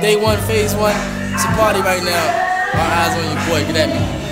day one, phase one. It's a party right now. Our eyes on you, boy. Get at me.